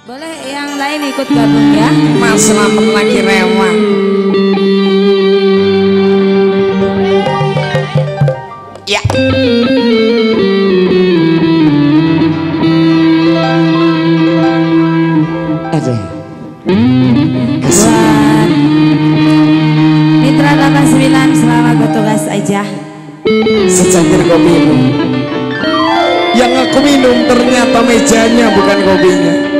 Boleh yang lain ikut gabung ya? Mas lapar lagi rewang. Ya. Eh, Secangkir kopi Yang aku minum ternyata mejanya bukan kopinya.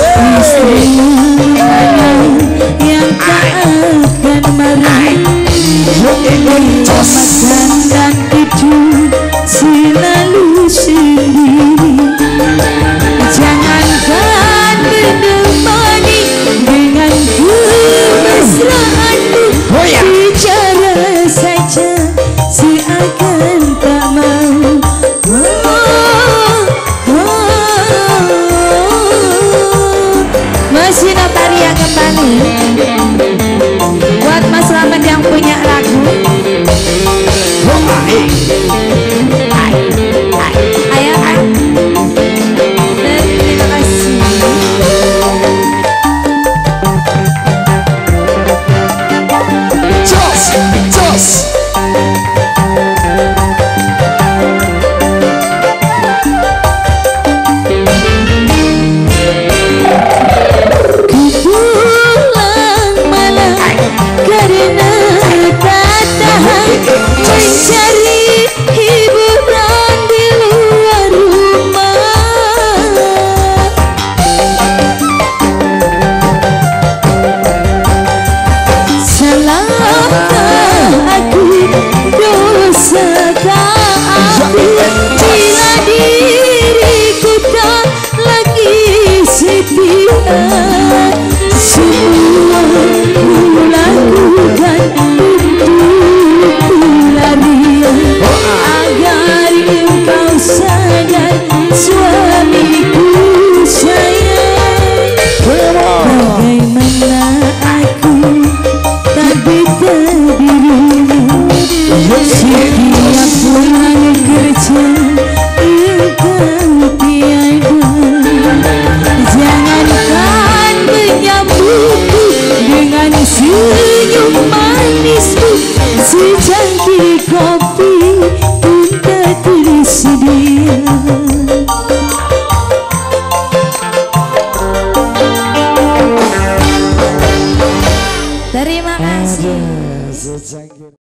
Say, Sino Taria kembali. Buat Mas Slamet yang punya lagu. Ayo ayo Terima kasih. Jos Jos.